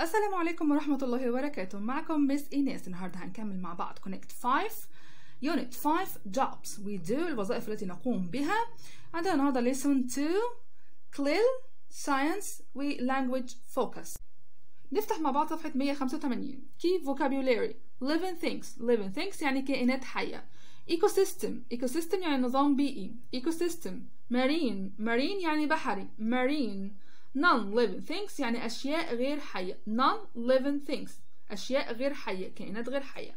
السلام عليكم ورحمة الله وبركاته. معكم مس إيناس. النهاردة هنكمل مع بعض. Connect 5 Unit 5 Jobs. We do الوظائف التي نقوم بها. عندنا النهاردة Lesson 2 CLIL Science و Language Focus. نفتح مع بعض صفحة 185 Key Vocabulary. Living Things. Living Things يعني كائنات حية. Ecosystem. Ecosystem يعني نظام بيئي. Ecosystem. Marine. Marine يعني بحري. Marine. Non-living things يعني أشياء غير حية non-living things أشياء غير حية كائنات غير حية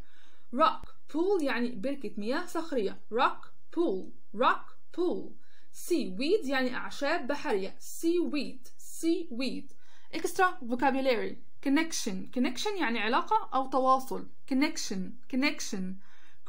rock pool يعني بركة مياه صخرية rock pool rock pool seaweed يعني أعشاب بحرية seaweed seaweed extra vocabulary connection connection يعني علاقة أو تواصل connection connection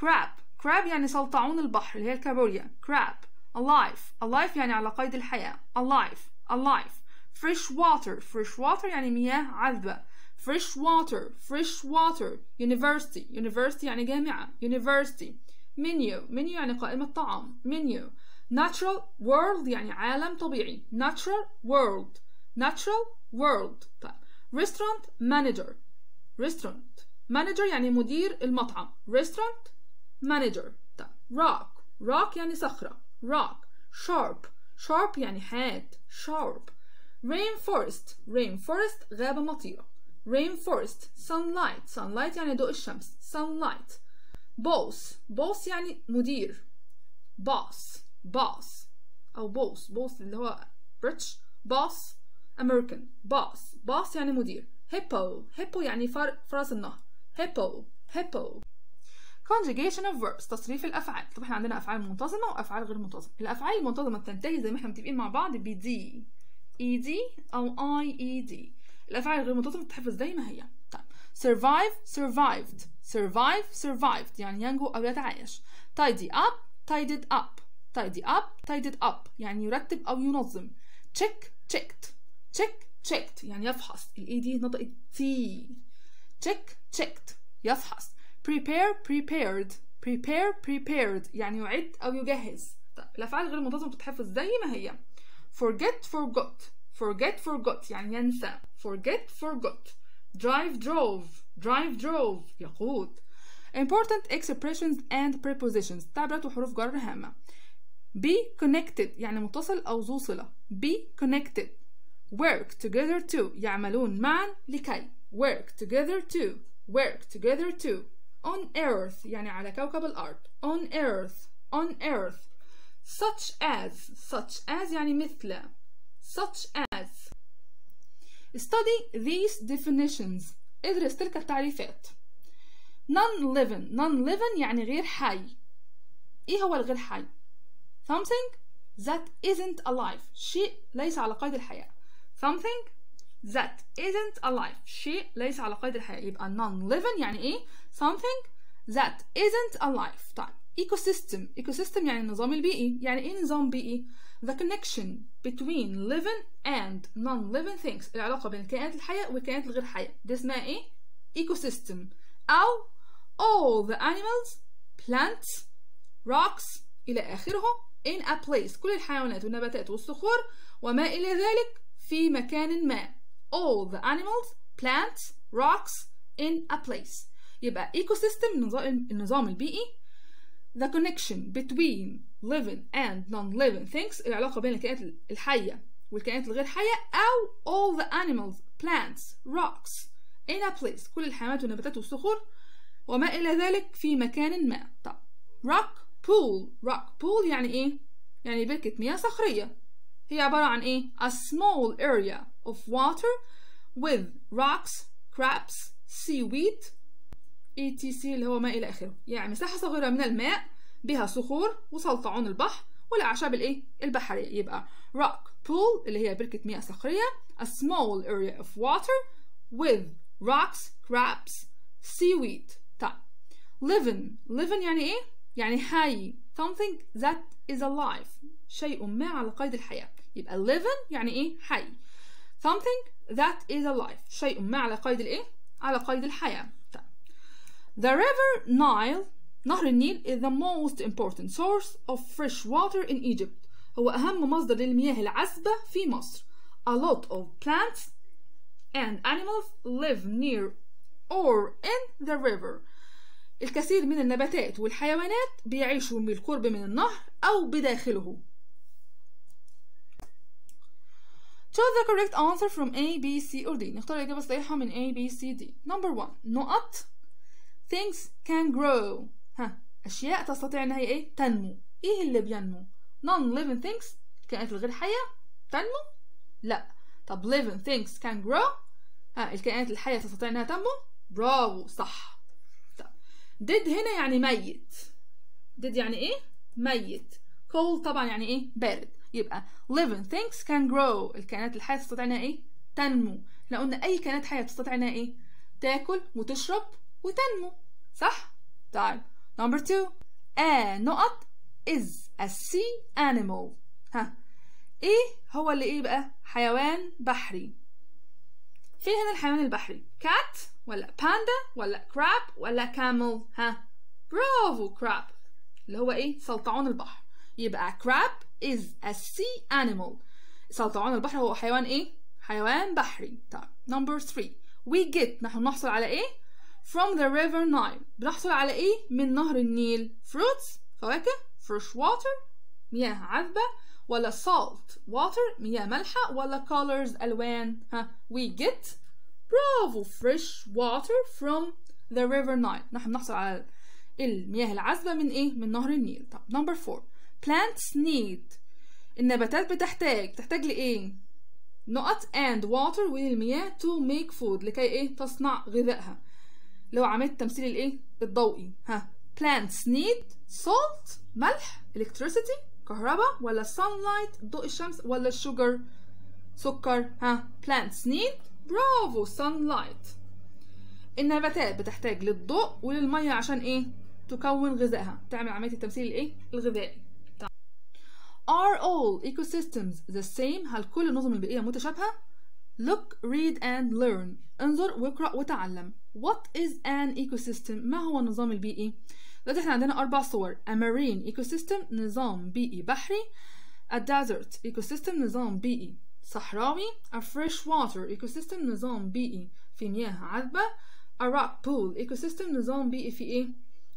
crab crab يعني سلطعون البحر اللي هي الكابوريا crab alive alive يعني على قيد الحياة alive alive fresh water fresh water يعني مياه عذبة fresh water fresh water university university يعني جامعة university menu menu يعني قائمة طعام menu natural world يعني عالم طبيعي natural world natural world طيب restaurant manager restaurant manager يعني مدير المطعم restaurant manager طيب rock rock يعني صخرة rock sharp sharp يعني حاد sharp rainforest. Rainforest غابة مطيرة. Rainforest. Sunlight. Sunlight يعني ضوء الشمس. Sunlight. Boss. Boss يعني مدير. Boss. Boss. أو boss. Boss اللي هو British boss. American. Boss. Boss يعني مدير. Hippo. Hippo يعني فر فرس النهر. Hippo. Hippo. Conjugation of verbs. تصريف الأفعال. طب إحنا عندنا أفعال منتظمة وأفعال غير منتظمة. الأفعال المنتظمة بتنتهي زي ما إحنا متفقين مع بعض ب D ed أو IED الأفعال الغير منتظمة بتتحفظ زي ما هي. طيب. Survive survived. Survive survived. يعني ينجو أو يتعايش. Tidy up tidied up. Tidy up tidied up. يعني يرتب أو ينظم. Check checked. Check checked. يعني يفحص. ال ed نطقت t check checked. يفحص. Prepare prepared. Prepare prepared. يعني يعد أو يجهز. طيب. الأفعال الغير منتظمة بتتحفظ زي ما هي. forget forgot forget forgot يعني ينسى forget forgot drive drove drive drove يقود important expressions and prepositions تعبيرات وحروف جر هامة be connected يعني متصل أو ذو صلة be connected work together to يعملون معا لكي work together to work together to on earth يعني على كوكب الأرض on earth on earth such as such as يعني مثل such as study these definitions ادرس تلك التعريفات non-living non-living يعني غير حي ايه هو الغير حي something that isn't alive شيء ليس على قيد الحياة something that isn't alive شيء ليس على قيد الحياة يبقى non-living يعني ايه something that isn't alive طيب Ecosystem. Ecosystem يعني النظام البيئي. يعني إيه نظام بيئي؟ The connection between living and non-living things. العلاقة بين الكائنات الحية والكائنات الغير حية دي اسمها إيه ecosystem. أو all the animals plants rocks إلى آخره in a place. كل الحيوانات والنباتات والصخور وما إلى ذلك في مكان ما. All the animals plants rocks in a place. يبقى ecosystem النظام, النظام البيئي the connection between living and non-living things العلاقة بين الكائنات الحية والكائنات الغير حية أو all the animals, plants, rocks in a place كل الحيوانات والنباتات والصخور وما إلى ذلك في مكان ما طب rock pool rock pool يعني إيه؟ يعني بركة مياه صخرية هي عبارة عن إيه؟ a small area of water with rocks, crabs, seaweed etc اللي هو ما إلى آخره. يعني مساحة صغيرة من الماء بها صخور وسلطعون البحر والأعشاب الإيه؟ البحرية. يبقى rock pool اللي هي بركة مياه صخرية a small area of water with rocks, crabs, seaweed. طيب. living. living يعني إيه؟ يعني حي something that is alive. شيء ما على قيد الحياة. يبقى living يعني إيه؟ حي something that is alive. شيء ما على قيد الإيه؟ على قيد الحياة. طيب The river Nile نهر النيل is the most important source of fresh water in Egypt هو أهم مصدر للمياه العذبة في مصر a lot of plants and animals live near or in the river الكثير من النباتات والحيوانات بيعيشوا بالقرب من النهر أو بداخله Choose the correct answer from A, B, C or D نختار الإجابة الصحيحة من A, B, C, D Number one نقط Things can grow. ها. أشياء تستطيع إنها إيه؟ تنمو. إيه اللي بينمو؟ Non-living things الكائنات الغير حية تنمو؟ لا. طب living things can grow ها الكائنات الحية تستطيع إنها تنمو؟ برافو صح. طب did هنا يعني ميت. did يعني إيه؟ ميت. cold طبعا يعني إيه؟ بارد. يبقى living things can grow. الكائنات الحية تستطيع إنها إيه؟ تنمو. إحنا قلنا أي كائنات حية تستطيع إنها إيه؟ تاكل وتشرب وتنمو. صح؟ طيب. Number two. A نقط is a sea animal. ها. إيه هو اللي إيه بقى؟ حيوان بحري. فين هنا الحيوان البحري. Cat ولا panda ولا crab ولا camel ها. برافو crab. اللي هو إيه؟ سلطعون البحر. يبقى crab is a sea animal. سلطعون البحر هو حيوان إيه؟ حيوان بحري. طيب. Number three. We get. نحن نحصل على إيه؟ From the river Nile. بنحصل على إيه؟ من نهر النيل. fruits فواكه. fresh water مياه عذبة. ولا salt water مياه مالحة. ولا colors ألوان. ها we get برافو fresh water from the river Nile. نحن نحصل على المياه العذبة من إيه؟ من نهر النيل. طب number four. plants need. النباتات بتحتاج. تحتاج لإيه؟ نقط and water والمياه to make food. لكي إيه؟ تصنع غذائها. لو عملت تمثيل الايه؟ الضوئي. ها. Plants need salt ملح electricity كهرباء ولا sunlight ضوء الشمس ولا sugar سكر. ها. Plants need برافو sunlight. النباتات بتحتاج للضوء وللمية عشان إيه؟ تكون غذائها. تعمل عملية التمثيل الايه؟ الغذائي. Are all ecosystems the same؟ هل كل النظم البيئية متشابهة؟ Look, read and learn. انظر واقرأ وتعلم. What is an ecosystem؟ ما هو النظام البيئي؟ دلوقتي إحنا عندنا أربع صور. A marine ecosystem نظام بيئي بحري. A desert ecosystem نظام بيئي صحراوي. A freshwater ecosystem نظام بيئي في مياه عذبة. A rock pool ecosystem نظام بيئي في إيه؟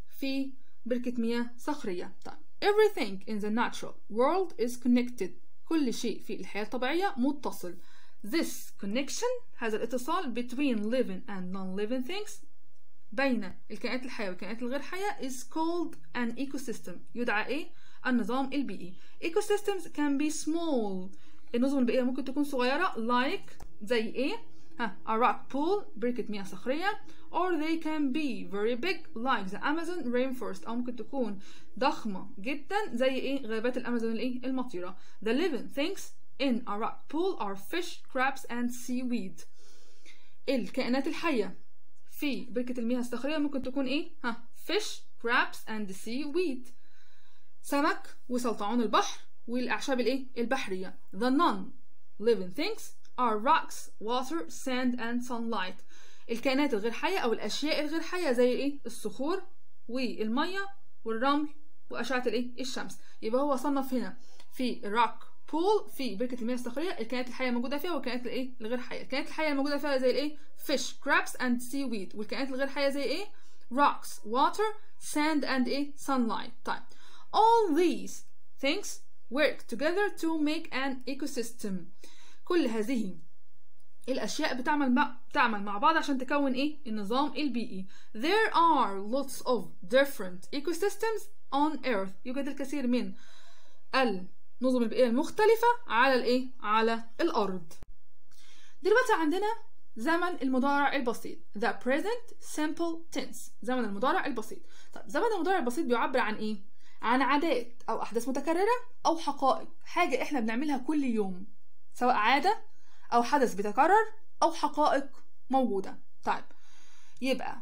في بركة مياه صخرية. طيب. Everything in the natural world is connected. كل شيء في الحياة الطبيعية متصل. This connection هذا الاتصال between living and non-living things بين الكائنات الحية والكائنات الغير حية is called an ecosystem يدعى إيه؟ النظام البيئي. Ecosystems can be small. النظم البيئية ممكن تكون صغيرة like زي إيه؟ ها a rock pool بركة مياه صخرية or they can be very big like the Amazon rainforest أو ممكن تكون ضخمة جدا زي إيه غابات الأمازون الايه المطيرة the living things in a rock. Pool are fish crabs and seaweed. الكائنات الحية. في بركة المياه الصخرية ممكن تكون إيه؟ ها fish crabs and seaweed. سمك وسلطعون البحر والأعشاب الإيه؟ البحرية. The non living things are rocks water sand and sunlight. الكائنات الغير حية أو الأشياء الغير حية زي إيه؟ الصخور والمية والرمل وأشعة الإيه؟ الشمس. يبقى هو صنف هنا. في الروك بول في بركة المياه الصخرية الكائنات الحية الموجودة فيها والكائنات الإيه؟ الغير حية الكائنات الحية الموجودة فيها زي الإيه؟ fish crabs and seaweed والكائنات الغير حية زي إيه؟ rocks water sand and إيه؟ sunlight طيب all these things work together to make an ecosystem كل هذه الأشياء بتعمل مع بتعمل مع بعض عشان تكون إيه؟ النظام البيئي. There are lots of different ecosystems on Earth. يوجد الكثير من النظم البيئية المختلفة على الإيه؟ على الأرض. دلوقتي عندنا زمن المضارع البسيط. The present simple tense. زمن المضارع البسيط. طيب زمن المضارع البسيط بيعبر عن إيه؟ عن عادات أو أحداث متكررة أو حقائق. حاجة إحنا بنعملها كل يوم. سواء عادة أو حدث بيتكرر أو حقائق موجودة طيب يبقى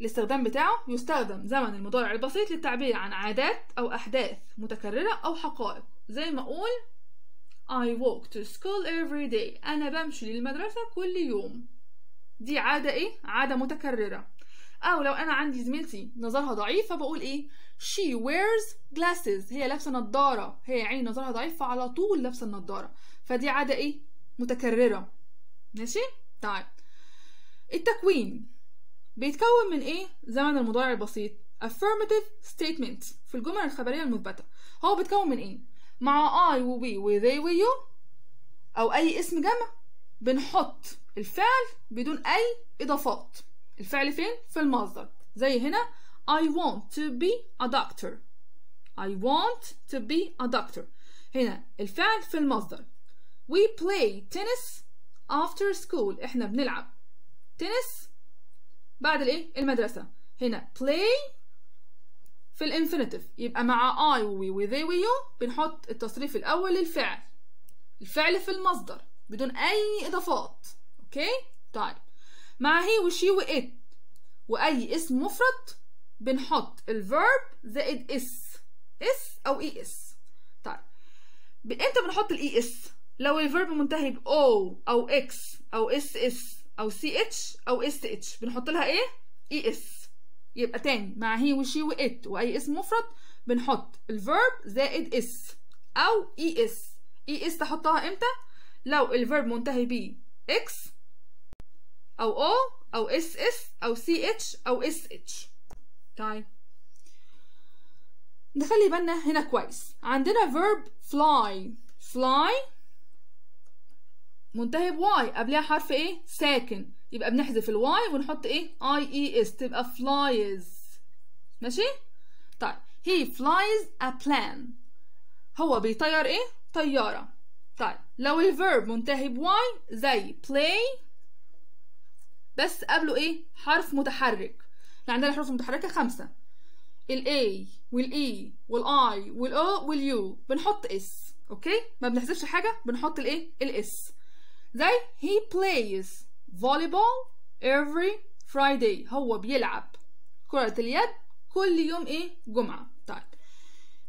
الاستخدام بتاعه يستخدم زمن المضارع البسيط للتعبير عن عادات أو أحداث متكررة أو حقائق زي ما أقول I walk to school every day. أنا بمشي للمدرسة كل يوم. دي عادة إيه؟ عادة متكررة. أو لو أنا عندي زميلتي نظرها ضعيف فبقول إيه؟ She wears glasses. هي لابسة نظارة. هي عين نظرها ضعيف فعلى طول لابسة النظارة. فدي عادة إيه؟ متكررة. ماشي؟ طيب. التكوين. بيتكون من إيه؟ زمن المضارع البسيط. Affirmative statements في الجمل الخبرية المثبتة. هو بيتكون من إيه؟ مع I و we و they و you أو أي اسم جمع بنحط الفعل بدون أي إضافات. الفعل فين؟ في المصدر. زي هنا I want to be a doctor. I want to be a doctor. هنا الفعل في المصدر. We play tennis after school. إحنا بنلعب تنس بعد الإيه؟ المدرسة. هنا play في ال infinitive يبقى مع I و we و they و you بنحط التصريف الأول للفعل. الفعل في المصدر بدون أي إضافات. okay؟ طيب. مع he و she و it وأي اسم مفرد بنحط ال verb زائد s s أو es طيب. إمتى بنحط ال es لو ال verb منتهي ب أو أو إكس أو اس اس أو سي اتش أو اس اتش بنحط لها إيه؟ es يبقى تاني. مع he و she و it وأي اسم مفرد بنحط ال verb زائد s أو es es تحطها إمتى؟ لو ال verb منتهي ب x أو o أو ss أو ch أو sh طيب. نخلي بالنا هنا كويس. عندنا verb fly. Fly منتهي ب y قبلها حرف إيه؟ ساكن. يبقى بنحذف ال y ونحط إيه؟ i es تبقى flies. ماشي؟ طيب he flies a plane. هو بيطير إيه؟ طيارة. طيب لو ال verb منتهي ب y زي play بس قبله إيه؟ حرف متحرك. إحنا عندنا الحروف المتحركة خمسة. ال A وال E وال I وال O وال U. بنحط s okay؟ ما بنحذفش حاجة بنحط الايه ال s زي he plays volleyball every Friday. هو بيلعب كرة اليد كل يوم إيه؟ جمعة. طيب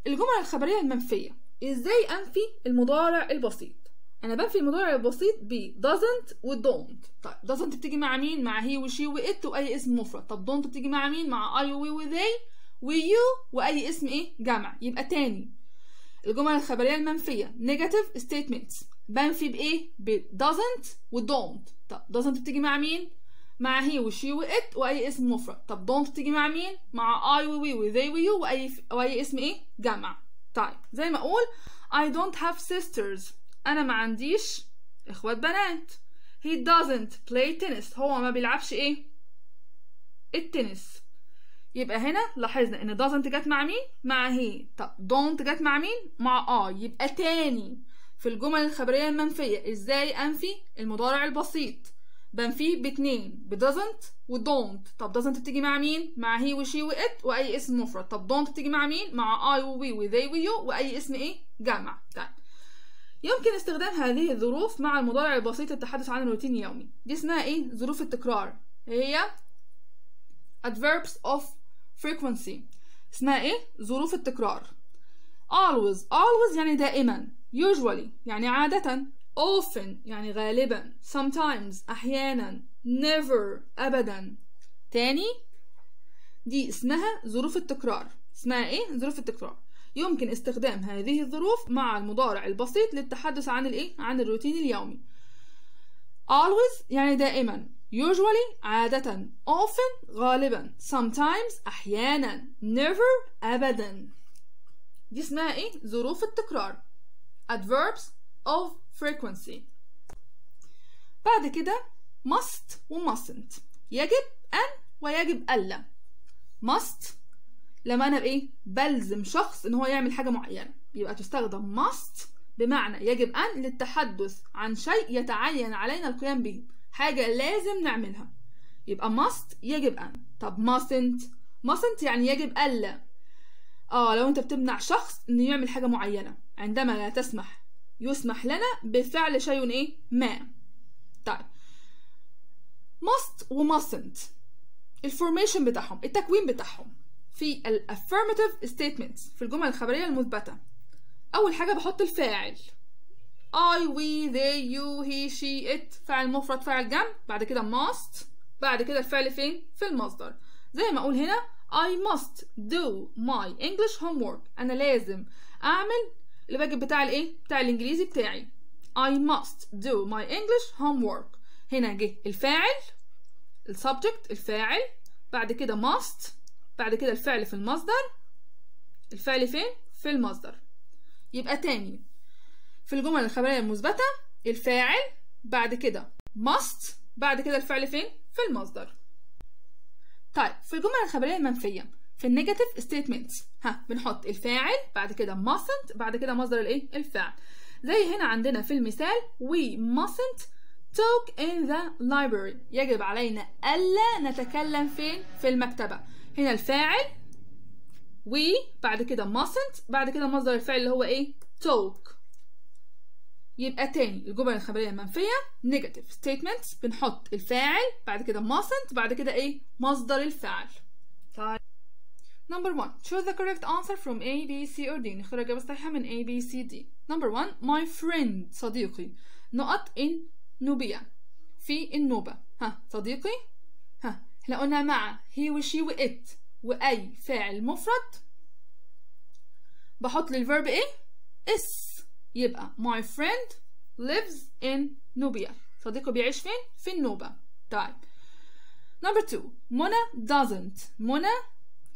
الجملة الخبرية المنفية. إزاي أنفي المضارع البسيط؟ أنا بنفي المضارع البسيط ب doesn't و don't. طيب doesn't بتيجي مع مين؟ مع he و she و it وأي اسم مفرد. طب don't بتيجي مع مين؟ مع I و we و they و you وأي اسم إيه؟ جمع. يبقى تاني. الجمل الخبرية المنفية. Negative statements. بنفي بإيه؟ ب doesn't و don't. طب doesn't بتيجي مع مين؟ مع he و she و it واي اسم مفرد. طب don't بتيجي مع مين؟ مع I و we و they و you واي واي اسم إيه؟ جمع. طيب زي ما أقول I don't have sisters. أنا ما عنديش إخوات بنات. He doesn't play tennis. هو ما بيلعبش إيه؟ التنس. يبقى هنا لاحظنا إن doesn't جت مع مين؟ مع هي طب don't جت مع مين؟ مع آه يبقى تاني. في الجمل الخبرية المنفية. إزاي أنفي؟ المضارع البسيط. بنفيه باتنين ب doesn't و don't. طب doesn't بتيجي مع مين؟ مع هي و she و it وأي اسم مفرد. طب don't بتيجي مع مين؟ مع I و we و they و you وأي اسم إيه؟ جمع. طيب. يمكن استخدام هذه الظروف مع المضارع البسيط للتحدث عن الروتين اليومي. دي اسمها إيه؟ ظروف التكرار. هي adverbs of frequency. اسمها إيه؟ ظروف التكرار. always. always يعني دائما. Usually يعني عادة often يعني غالبا sometimes أحيانا never أبدا. تاني دي اسمها ظروف التكرار. اسمها إيه؟ ظروف التكرار. يمكن استخدام هذه الظروف مع المضارع البسيط للتحدث عن الإيه؟ عن الروتين اليومي. Always يعني دائما. Usually عادة. Often غالبا. Sometimes أحيانا. Never أبدا. دي اسمها إيه؟ ظروف التكرار. Adverbs of frequency. بعد كده must و mustn't. يجب أن ويجب ألا. must لما أنا بإيه بلزم شخص إن هو يعمل حاجة معينة. يبقى تستخدم must بمعنى يجب أن للتحدث عن شيء يتعين علينا القيام به. حاجة لازم نعملها. يبقى must يجب أن. طب mustn't. mustn't يعني يجب ألا. آه لو أنت بتمنع شخص إنه يعمل حاجة معينة. عندما لا تسمح يسمح لنا بفعل شيء إيه؟ ما. طيب. Must و mustn't. الفورميشن بتاعهم التكوين بتاعهم في ال affirmative statements في الجمل الخبرية المثبتة. أول حاجة بحط الفاعل. I, we, they, you, he, she, it فاعل مفرد فاعل جمع. بعد كده must. بعد كده الفعل فين؟ في المصدر. زي ما أقول هنا I must do my English homework. أنا لازم أعمل الواجب بتاع الإيه؟ بتاع الإنجليزي بتاعي. I must do my English homework. هنا جه الفاعل السبجكت الفاعل. بعد كده must. بعد كده الفعل في المصدر. الفعل فين؟ في المصدر. يبقى تاني. في الجمل الخبرية المثبتة الفاعل. بعد كده must. بعد كده الفعل فين؟ في المصدر. طيب في الجمل الخبرية المنفية. في ال negative statements ها بنحط الفاعل بعد كده mustn't بعد كده مصدر الايه؟ الفعل زي هنا عندنا في المثال we mustn't talk in the library. يجب علينا ألا نتكلم فين؟ في المكتبة. هنا الفاعل we بعد كده mustn't بعد كده مصدر الفعل اللي هو إيه؟ talk. يبقى تاني الجمل الخبرية المنفية negative statements. بنحط الفاعل بعد كده mustn't بعد كده إيه؟ مصدر الفعل طيب. Number one, choose the correct answer from A, B, C or D. نختار الإجابة الصحيحة من A, B, C, D. Number one, my friend صديقي. نقط in نوبيا. في النوبة ها صديقي؟ ها إحنا قلنا مع. He و she و it. وأي فاعل مفرد. بحط للفيرب إيه؟ is. يبقى my friend lives in نوبيا. صديقي بيعيش فين؟ في النوبة. طيب. Number two منى doesn't. منى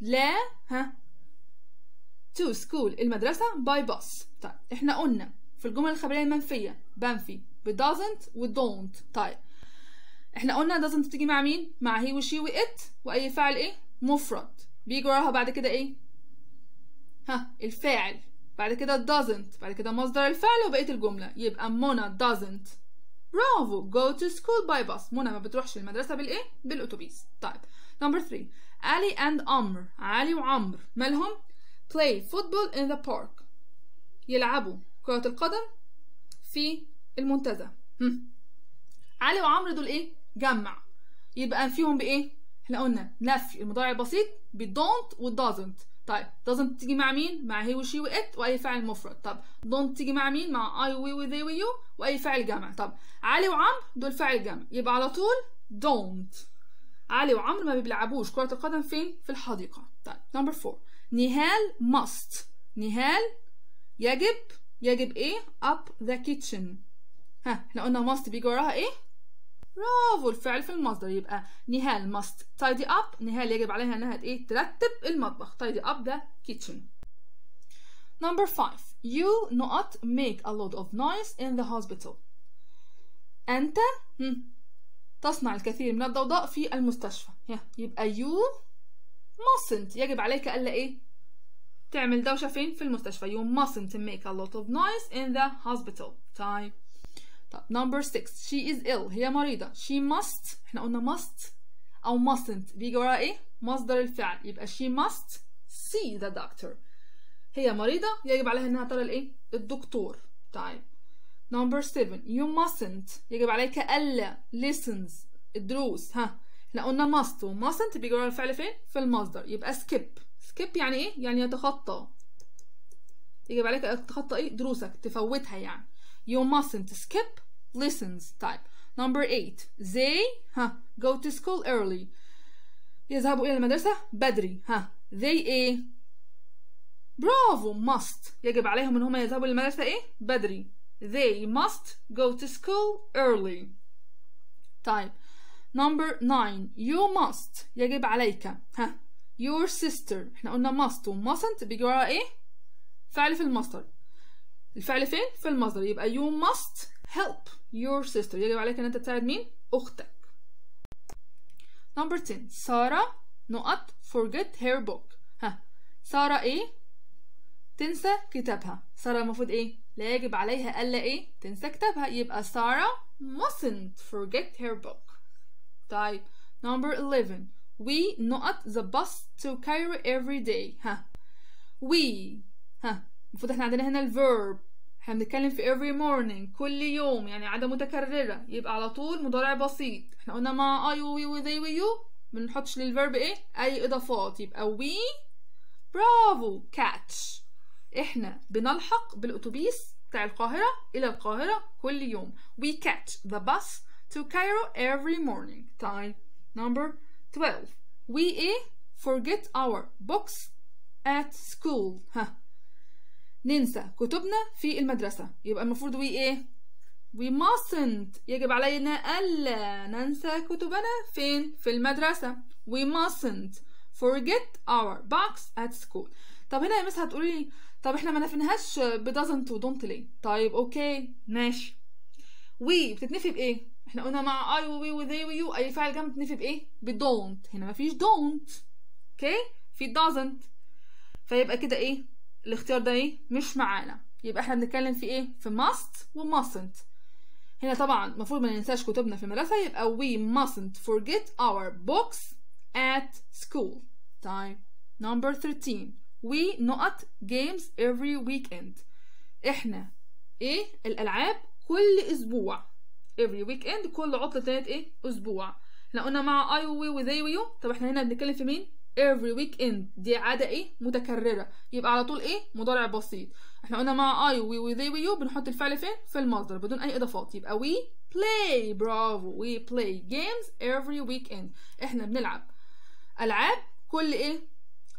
لا ها. To school المدرسة by bus. طيب إحنا قلنا في الجمل الخبرية المنفية بنفي ب doesn't و don't. طيب إحنا قلنا doesn't بتيجي مع مين؟ مع he و she و it. وأي فعل إيه؟ مفرد. بيجي وراها بعد كده إيه؟ ها الفاعل. بعد كده doesn't. بعد كده مصدر الفعل وبقية الجملة. يبقى منى doesn't. برافو go to school by bus. منى ما بتروحش المدرسة بالإيه؟ بالأتوبيس. طيب number 3 علي and عمرو علي وعمرو مالهم play football in the park. يلعبوا كرة القدم في المنتزه. هم. علي وعمرو دول إيه؟ جمع. يبقى فيهم بإيه؟ إحنا قلنا نفي. المضارع البسيط. ب don't و doesn't. طيب doesn't تيجي مع مين؟ مع he و she و it واي فاعل مفرد. طب don't تيجي مع مين؟ مع I و they و you واي فاعل جمع. طب علي وعمرو دول فاعل جمع. يبقى على طول don't. علي وعمرو ما بيلعبوش كرة القدم فين؟ في الحديقة. طيب نمبر 4 نهال must. نهال يجب يجب إيه؟ up the kitchen. ها إحنا قلنا must بيجي وراها إيه؟ برافو الفعل في المصدر. يبقى نهال must tidy up. نهال يجب عليها إنها إيه؟ ترتب المطبخ. tidy up the kitchen. number 5 you not make a lot of noise in the hospital. هم. تصنع الكثير من الضوضاء في المستشفى. يبقى you mustn't. يجب عليك ألا إيه؟ تعمل دوشة فين؟ في المستشفى. You mustn't make a lot of noise in the hospital. طيب. طب number 6 she is ill. هي مريضة. She must إحنا قلنا must أو mustn't. بيجي وراها إيه؟ مصدر الفعل. يبقى she must see the doctor. هي مريضة. يجب عليها إنها ترى الإيه؟ الدكتور. طيب. Number 7 you mustn't. يجب عليك ألا listens. الدروس. ها. إحنا قلنا must. و mustn't بيجي ورا الفعل فين؟ في المصدر. يبقى skip. Skip يعني إيه؟ يعني يتخطى. يجب عليك تتخطى إيه؟ دروسك. تفوتها يعني. You mustn't. Skip listens طيب number 8 they ها go to school early. يذهبوا إلى المدرسة بدري. ها. They إيه؟ برافو must. يجب عليهم إن هم يذهبوا للمدرسة إيه؟ بدري. They must go to school early. طيب. Number 9 you must. يجب عليك. ها. Your sister. إحنا قلنا must و mustn't بيجي وراها إيه؟ فعل في المصدر. الفعل فين؟ في المصدر. يبقى you must help your sister. يجب عليك إن أنت تساعد مين؟ أختك. Number 10 سارة نقط forget her book. ها. سارة إيه؟ تنسى كتابها. سارة المفروض إيه؟ لا يجب عليها ألا إيه؟ تنسى كتابها يبقى سارة mustn't forget her book. طيب number 11 we not the bus to Cairo every day. ها. We. ها. المفروض إحنا عندنا هنا الverb. إحنا بنتكلم في every morning كل يوم يعني عادة متكررة. يبقى على طول مضارع بسيط. إحنا قلنا مع I we و they و you. بنحطش للverb إيه؟ أي إضافات. يبقى we. برافو catch. إحنا بنلحق بالأتوبيس بتاع القاهرة إلى القاهرة كل يوم. We catch the bus to Cairo every morning. طيب number 12 we إيه forget our books at school. ها ننسى كتبنا في المدرسة. يبقى المفروض we إيه we mustn't. يجب علينا ألا ننسى كتبنا فين؟ في المدرسة. We mustn't forget our books at school. طب هنا يا مس هتقولي لي طب إحنا ما doesn't و don't ليه؟ طيب okay ماشي. we بتتنفي بإيه؟ إحنا قلنا مع I و we و they و you أي فاعل جمع بتتنفي بإيه؟ ب don't. هنا مفيش don't. okay؟ في doesn't. فيبقى كده إيه؟ الاختيار ده إيه؟ مش معانا. يبقى إحنا بنتكلم في إيه؟ في must و mustn't. هنا طبعا المفروض ما ننساش كتبنا في المدرسة يبقى we mustn't forget our books at school. طيب number 13 not games every weekend. إحنا إيه؟ الألعاب كل أسبوع. Every weekend كل عطلة تلات إيه؟ أسبوع. إحنا قلنا مع I و we و they و you طب إحنا هنا بنتكلم في مين؟ Every weekend. دي عادة إيه؟ متكررة. يبقى على طول إيه؟ مضارع بسيط. إحنا قلنا مع I و we و they و you بنحط الفعل فين؟ في المصدر بدون أي إضافات. يبقى we play. برافو we play games every weekend. إحنا بنلعب ألعاب كل إيه؟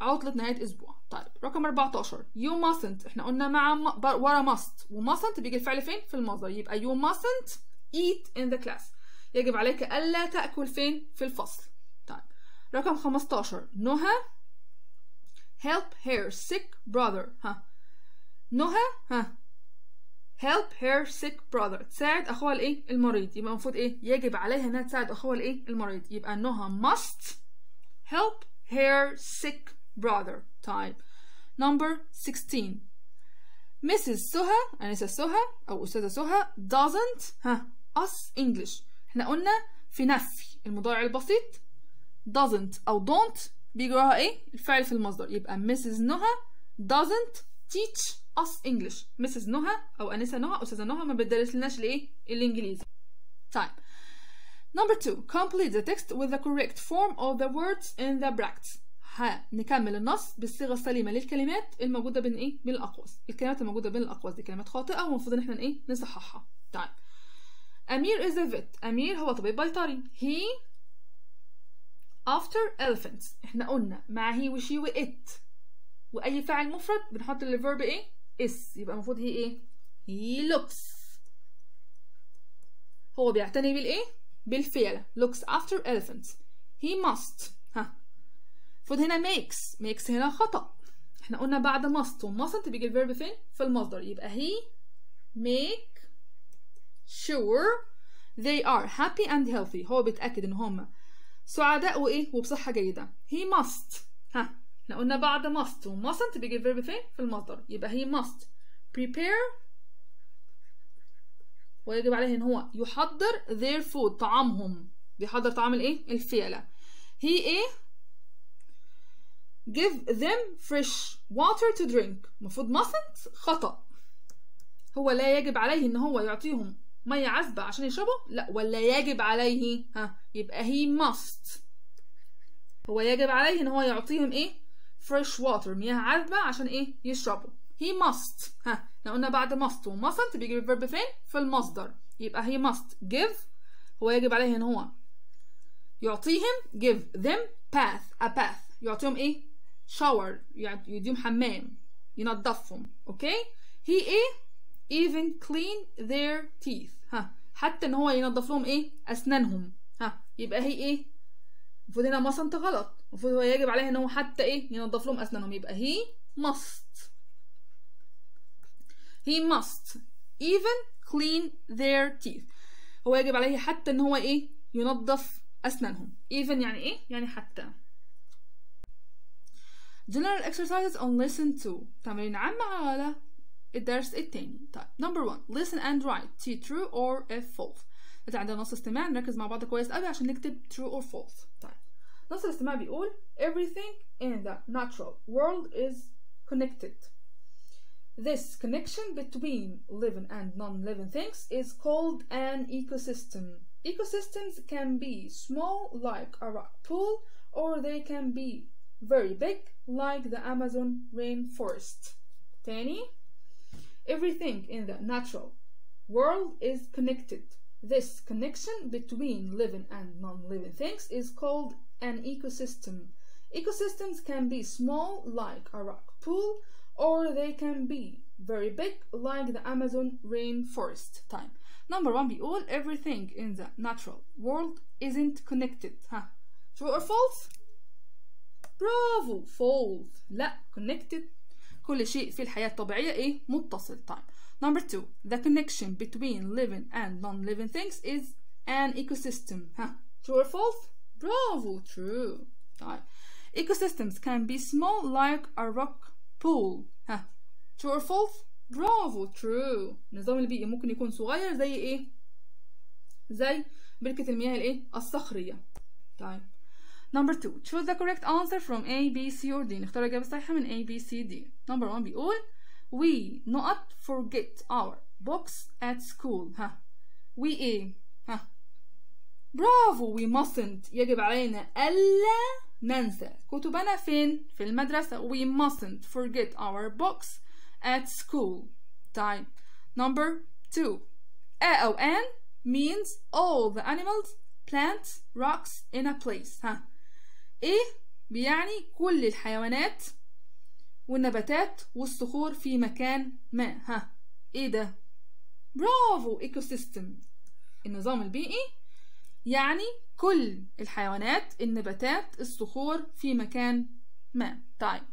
عطلة نهاية أسبوع. طيب رقم 14 you mustn't. إحنا قلنا مع م... ورا must. و mustn't بيجي الفعل فين؟ في المصدر. يبقى you mustn't eat in the class. يجب عليك ألا تأكل فين؟ في الفصل. طيب رقم 15 نهى help her sick brother. ها. نهى ها. help her sick brother. تساعد أخوها الايه المريض. يبقى المفروض إيه؟ يجب عليها إنها تساعد أخوها الايه المريض. يبقى نهى must help her sick brother طيب number 16 Mrs. سهى أنسة سهى أو أستاذة سهى doesn't ها us English. إحنا قلنا في نفي المضارع البسيط doesn't أو don't بيجي وراها إيه؟ الفعل في المصدر. يبقى Mrs. نهى doesn't teach us English. Mrs. نهى أو أنسة نهى أستاذة نهى ما بتدرس لناش الإيه؟ الإنجليزي. طيب. Number two, complete the text with the correct form of the words in the brackets. هنكمل النص بالصيغة السليمة للكلمات الموجودة بين إيه؟ بين الأقواس. الكلمات الموجودة بين الأقواس دي كلمات خاطئة والمفروض إن إحنا إيه؟ نصححها. طيب. is a vet. أمير هو طبيب بيطري. He after elephants. إحنا قلنا مع he و she و it. وأي فاعل مفرد بنحط ال verb إيه؟ s. يبقى المفروض هي إيه؟ he looks. هو بيعتني بالإيه؟ بالفعل looks after elephants he must ها المفروض هنا makes. makes هنا خطأ. إحنا قلنا بعد must و mustn't بيجي ال verb فين؟ في المصدر. يبقى he make sure they are happy and healthy. هو بيتأكد إن هم سعداء وإيه؟ وبصحة جيدة. he must. ها إحنا قلنا بعد must و mustn't بيجي الفيرب فين؟ في المصدر. يبقى he must prepare. ويجب عليه إن هو يحضر their food طعامهم. بيحضر طعام الإيه؟ الفعلة. he إيه give them fresh water to drink. المفروض mustn't خطأ. هو لا يجب عليه إن هو يعطيهم مية عذبة عشان يشربوا؟ لا. ولا يجب عليه ها يبقى he must. هو يجب عليه إن هو يعطيهم إيه؟ fresh water مياه عذبة عشان إيه؟ يشربوا. He must ها. إحنا قلنا بعد must و mustn't بيجي الفيرب فين؟ في المصدر. يبقى he must give. هو يجب عليه إن هو يعطيهم give them bath a bath يعطيهم إيه؟ Shower يعني يديهم حمام ينظفهم أوكي he إيه even clean their teeth ها حتى إن هو ينظف لهم إيه؟ أسنانهم ها؟ يبقى هي إيه؟ المفروض هنا mustn't غلط المفروض هو يجب عليه إن هو حتى إيه؟ ينظف لهم أسنانهم يبقى he must he must even clean their teeth. هو يجب عليه حتى إن هو إيه؟ ينظف أسنانهم. Even يعني إيه؟ يعني حتى. general exercises on lesson 2 تمرين عام على الدرس التاني طيب number one listen and write T true or F false ده عندنا نص استماع نركز مع بعض كويس قوي عشان نكتب true or false طيب نص الاستماع بيقول everything in the natural world is connected This connection between living and non-living things is called an ecosystem. Ecosystems can be small like a rock pool or they can be very big like the Amazon rainforest. Tani, everything in the natural world is connected. This connection between living and non-living things is called an ecosystem. Ecosystems can be small like a rock pool or they can be very big like the Amazon rainforest time. Number one, be all everything in the natural world isn't connected. Huh? True or false? برافو false لا connected كل شيء في الحياة الطبيعية ايه متصل طيب number two the connection between living and non-living things is an ecosystem ها true or false برافو true طيب ecosystems can be small like a rock pool ها true or false برافو true النظام البيئي ممكن يكون صغير زي ايه زي بركة المياه الايه الصخرية طيب number two choose the correct answer from A B C or D نختار الإجابة الصحيحة من A B C D number one بيقول we not forget our books at school ها we ايه ها برافو we mustn't يجب علينا ألا ننسى كتبنا فين في المدرسة we mustn't forget our books at school طيب number two a أو an means all the animals plants rocks in a place ها إيه بيعني كل الحيوانات والنباتات والصخور في مكان ما. ها إيه ده؟ برافو! ايكوسيستم النظام البيئي يعني كل الحيوانات النباتات الصخور في مكان ما. طيب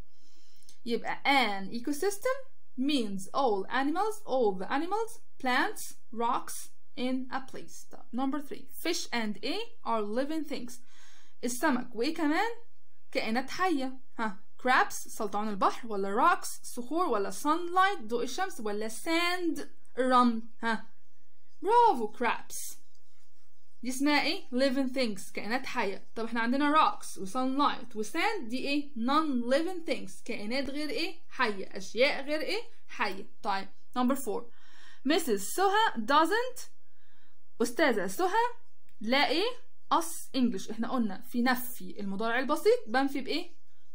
يبقى an ecosystem means all animals all the animals plants rocks in a place. طيب. number three. fish and a are living things. السمك وايه كمان كائنات حية. ها crabs سلطعون البحر ولا rocks صخور ولا sunlight ضوء الشمس ولا sand الرمل ها. برافو crabs. دي اسمها إيه؟ living things كائنات حية. طب إحنا عندنا rocks و sunlight و sand دي إيه؟ non living things كائنات غير إيه؟ حية أشياء غير إيه؟ حية. طيب number four. Mrs. سهى doesn't أستاذة سهى لا إيه؟ Us English. إحنا قلنا في نفي المضارع البسيط بنفي بإيه؟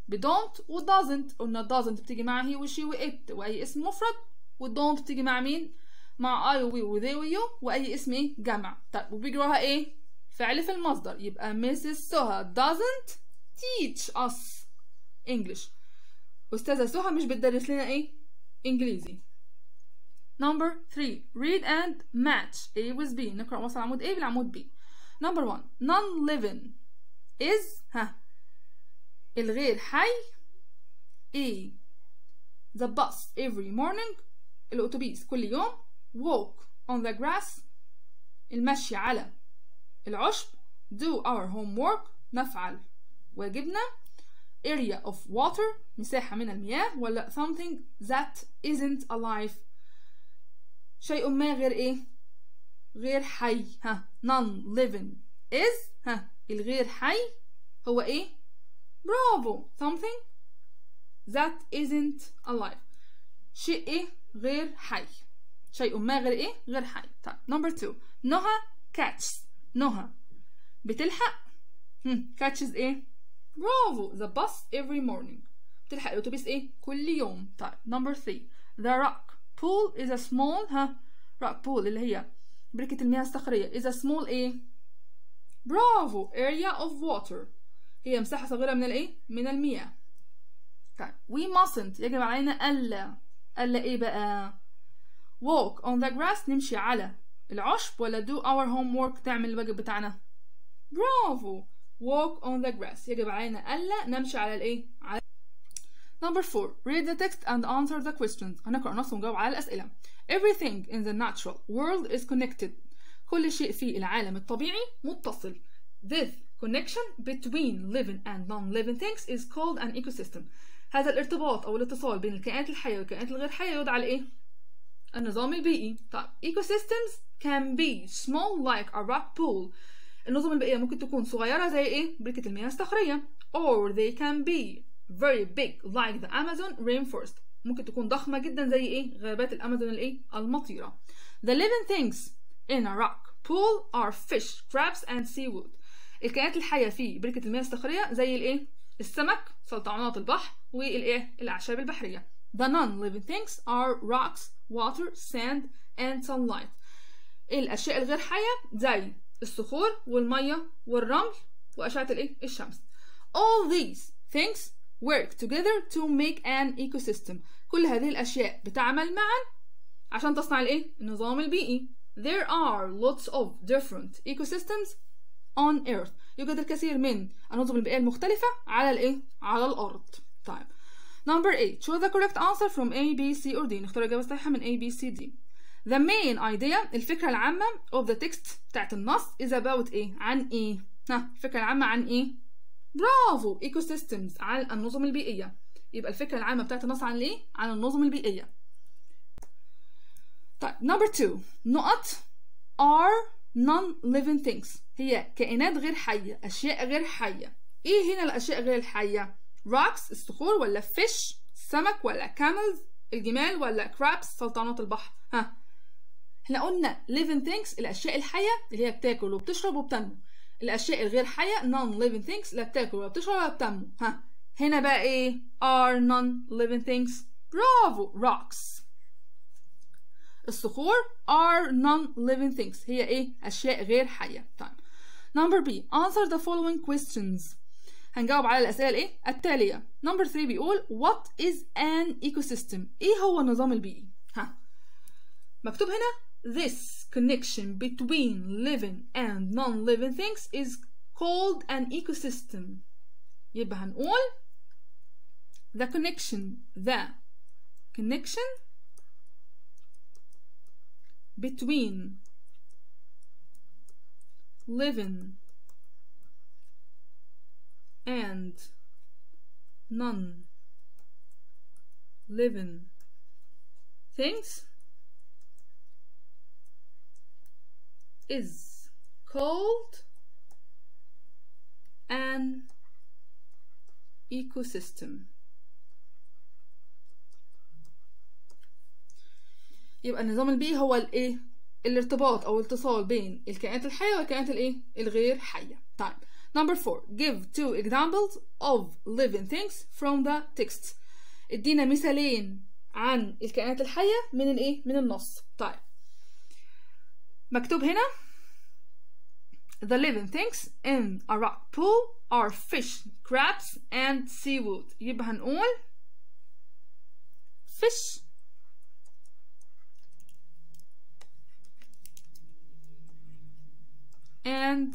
ب don't و doesn't. قلنا doesn't بتيجي مع he و she و it واي اسم مفرد و don't بتيجي مع مين؟ مع I و we و they و you واي اسم إيه جمع. طيب وبيجي وراها إيه؟ فعل في المصدر. يبقى Mrs. سهى doesn't teach us English. أستاذة سهى مش بتدرس لنا إيه؟ إنجليزي. Number 3 read and match A with B. نقرأ وصل عمود A بالعمود B. number 1 non-living is ها الغير حي A the bus every morning الأتوبيس كل يوم walk on the grass المشي على العشب do our homework نفعل واجبنا area of water مساحة من المياه ولا something that isn't alive شيء ما غير ايه غير حي ها non living is ها الغير حي هو إيه برافو something that isn't alive شيء إيه غير حي شيء ما غير إيه غير حي طيب number two نهى catches نهى بتلحق هم catches إيه برافو the bus every morning بتلحق الاتوبيس إيه كل يوم طيب number three the rock pool is a small ها rock pool اللي هي بركة المياه الصخرية. Is a small إيه برافو area of water. هي مساحة صغيرة من الإيه؟ من المياه. طيب we mustn't. يجب علينا ألا. ألا إيه بقى؟ Walk on the grass. نمشي على العشب ولا do our homework. تعمل الواجب بتاعنا. برافو walk on the grass. يجب علينا ألا نمشي على الإيه؟ على Number four, read the text and answer the questions. هنقرأ نص ونجاوب على الأسئلة. Everything in the natural world is connected. كل شيء في العالم الطبيعي متصل. This connection between living and non-living things is called an ecosystem. هذا الارتباط أو الاتصال بين الكائنات الحية والكائنات الغير حية يدعى لإيه؟ النظام البيئي. طيب ecosystems can be small like a rock pool. النظم البيئية ممكن تكون صغيرة زي إيه؟ بركة المياه الصخرية. Or they can be very big like the Amazon rainforest ممكن تكون ضخمة جدا زي إيه؟ غابات الأمازون الإيه؟ المطيرة. The living things in a rock pool are fish, crabs and seaweed. الكائنات الحية في بركة المياه الصخرية زي الإيه؟ السمك سلطعونات البحر والإيه؟ الأعشاب البحرية. The non-living things are rocks, water, sand and sunlight. الأشياء الغير حية زي الصخور والمية والرمل وأشعة الإيه؟ الشمس. All these things work together to make an ecosystem. كل هذه الأشياء بتعمل معا عشان تصنع الإيه؟ النظام البيئي. There are lots of different ecosystems on earth. يوجد الكثير من النظم البيئية المختلفة على الإيه؟ على الأرض. طيب. Number 8 choose the correct answer from A B C or D. نختار الإجابة الصحيحة من A B C D. The main idea الفكرة العامة of the text بتاعت النص is about إيه؟ عن إيه؟ ها الفكرة العامة عن إيه؟ برافو! ecosystems عن النظم البيئية. يبقى الفكرة العامة بتاعت النص عن إيه عن النظم البيئية. طيب number two. نقط are non-living things. هي كائنات غير حية أشياء غير حية. إيه هنا الأشياء غير الحية؟ rocks الصخور ولا fish سمك ولا camels الجمال ولا crabs سلطانات البحر؟ ها. إحنا قلنا living things الأشياء الحية اللي هي بتاكل وبتشرب وبتنمو. الأشياء الغير حية non-living things لا بتاكل ولا بتشرب ولا بتنمو ها. هنا بقى إيه؟ are non-living things. برافو. rocks. الصخور are non-living things. هي إيه؟ أشياء غير حية. طيب. Number B. answer the following questions. هنجاوب على الأسئلة الايه التالية. Number 3 بيقول what is an ecosystem إيه هو النظام البيئي؟ ها. مكتوب هنا this connection between living and non-living things is called an ecosystem يبقى هنقول the connection the connection between living and non living things is called an ecosystem. يبقى النظام البيئي هو الايه الارتباط أو الاتصال بين الكائنات الحية والكائنات الايه الغير حية. طيب number four give two examples of living things from the text. ادينا مثالين عن الكائنات الحية من الايه من النص. طيب مكتوب هنا. The living things in a rock pool are fish, crabs and seaweed. يبقى هنقول fish and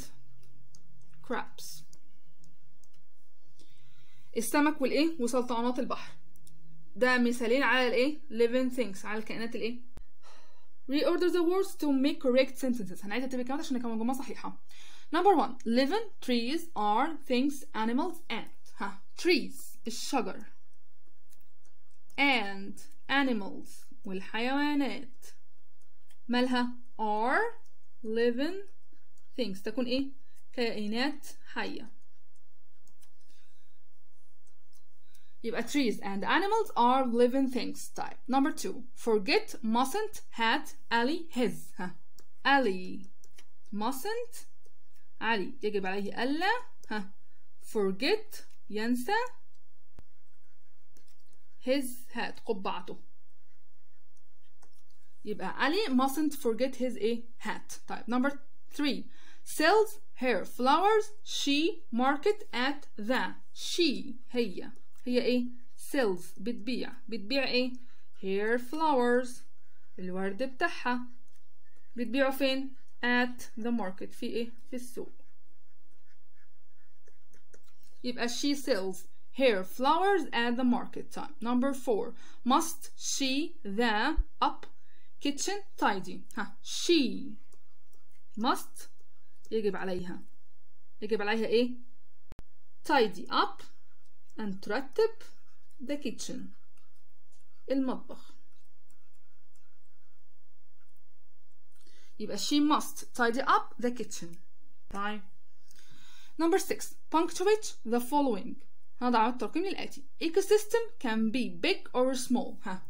crabs. السمك والإيه؟ وسلطعونات البحر. ده مثالين على الإيه؟ living things على الكائنات الإيه؟ reorder the words to make correct sentences هنعيد ترتيب الكلمات عشان نكون جملة صحيحة number one living trees are things animals and ها trees الشجر and animals والحيوانات مالها are living things تكون ايه كائنات حية trees and animals are living things type number two forget mustn't had Ali his ها Ali mustn't علي يجب عليه ألا ها forget ينسى his hat قبعته يبقى علي mustn't forget his a hat طيب number three sells her flowers she market at the she هي هي ايه sells بتبيع بتبيع ايه her flowers الورد بتاعها بتبيعه فين at the market في ايه في السوق يبقى she sells her flowers at the market time number four must she the up kitchen tidy ها she must يجب عليها يجب عليها ايه tidy up and ترتب the kitchen المطبخ يبقى she must tidy up the kitchen طيب number 6 punctuate the following هنضع الترقيم للآتي ecosystem can be big or small ها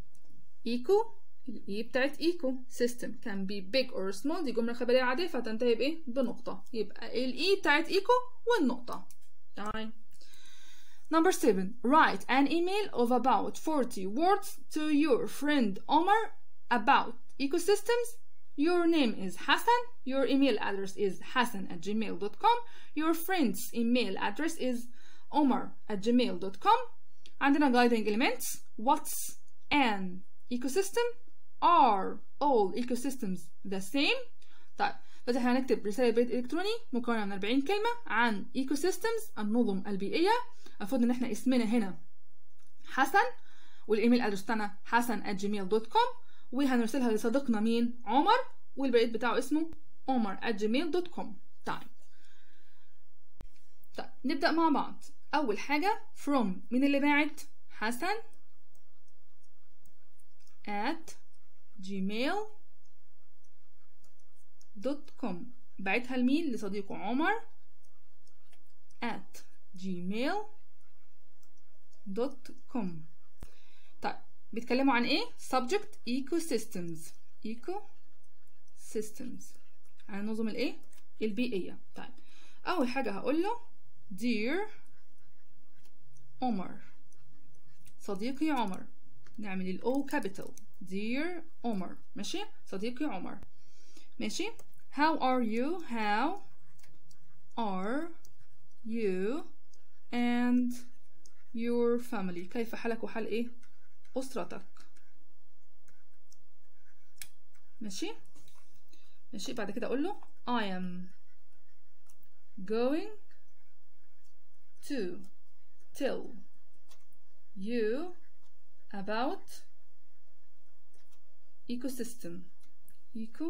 eco ال E بتاعت eco system can be big or small دي جملة خبرية عادية فتنتهي بايه بنقطة يبقى ال E بتاعت eco والنقطة طيب Number seven, write an email of about 40 words to your friend Omar about ecosystems. Your name is Hassan. Your email address is hassan at gmail.com. Your friend's email address is omar at gmail.com. عندنا guiding elements. What's an ecosystem? Are all ecosystems the same? طيب بس احنا هنكتب رسالة بريد إلكتروني مكونة من 40 كلمة عن ايكو سيستمز النظم البيئية المفروض إن إحنا اسمنا هنا حسن والإيميل ادرس بتاعنا حسن @gmail.com وهنرسلها لصديقنا مين؟ عمر والبريد بتاعه اسمه عمر @gmail.com طيب. طيب نبدأ مع بعض. أول حاجة from مين اللي باعت حسن at gmail dot com بعتها لمين؟ لصديقه عمر at gmail dot com طيب بيتكلموا عن إيه؟ Subject ecosystems. Ecosystems. عن النظم الإيه؟ البيئية. طيب أول حاجة هقول له dear عمر صديقي عمر. نعمل ال O capital. Dear عمر ماشي؟ صديقي عمر. ماشي؟ How are you? How are you? And your family. كيف حالك وحال إيه؟ أسرتك. ماشي؟ ماشي بعد كده أقول له I am going to tell you about ecosystem. Eco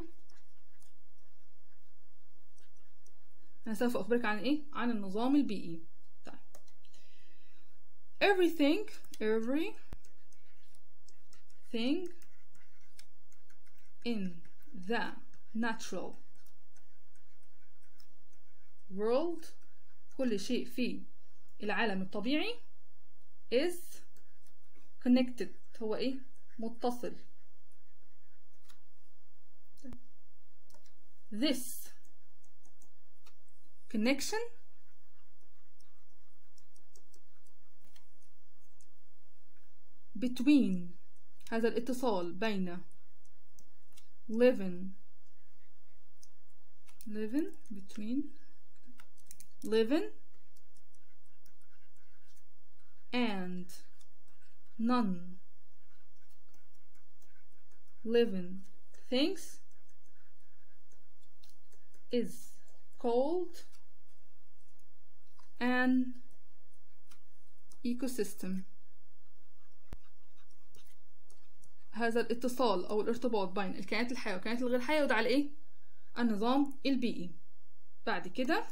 أنا سوف أخبرك عن إيه؟ عن النظام البيئي. everything every thing in the natural world كل شيء في العالم الطبيعي is connected هو ايه متصل this connection between هذا الاتصال بين living living between living and non living things is called an ecosystem هذا الاتصال أو الارتباط بين الكائنات الحية والكائنات الغير حية يدعى على إيه؟ النظام البيئي بعد كده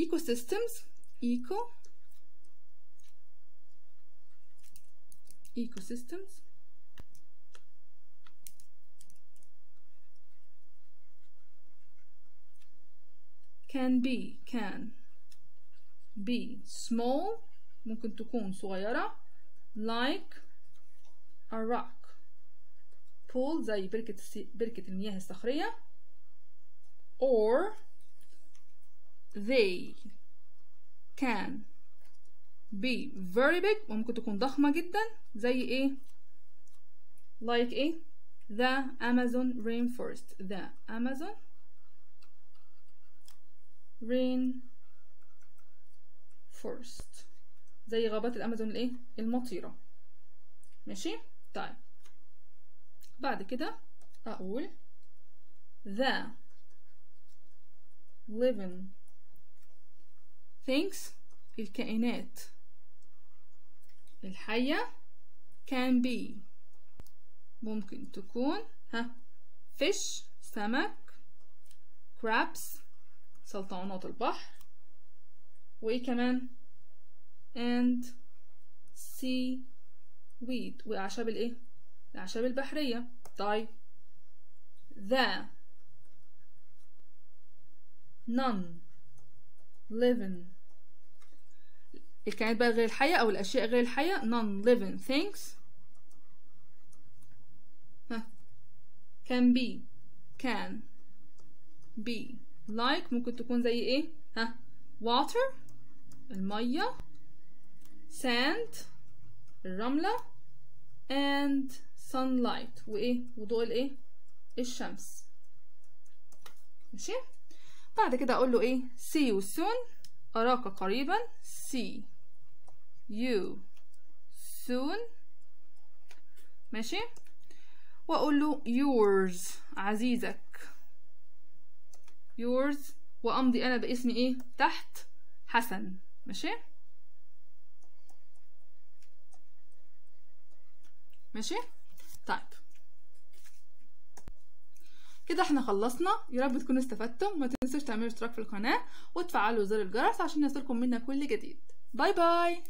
ecosystems eco ecosystems can be can be small ممكن تكون صغيرة like a rock pool زي بركة. بركة المياه الصخرية or they can be very big وممكن تكون ضخمة جدا زي إيه like إيه the Amazon rainforest the Amazon rainforest زي غابات الأمازون الإيه؟ المطيرة. ماشي؟ طيب. بعد كده أقول the living things الكائنات الحية can be. ممكن تكون ها fish سمك crabs سلطعونات البحر وإيه كمان؟ And sea weed. وأعشاب الإيه؟ الأعشاب البحرية. طيب. The. Non living. الكائنات بقى غير الحية أو الأشياء غير الحية؟ Non living. Things. can be. Can be. Like ممكن تكون زي إيه؟ ها. Water. المية. Sand الرملة and sunlight. وإيه؟ وضوء الإيه؟ الشمس. ماشي؟ بعد كده أقول له إيه؟ see you soon. أراك قريبا. see you soon. ماشي؟ وأقول له yours. عزيزك. yours. وأمضي أنا باسمي إيه؟ تحت. حسن. ماشي؟ ماشي؟ طيب. كده إحنا خلصنا. يا رب تكونوا استفدتم ما تنسوش تعملوا اشتراك في القناة وتفعلوا زر الجرس عشان يصلكم منا كل جديد. باي باي.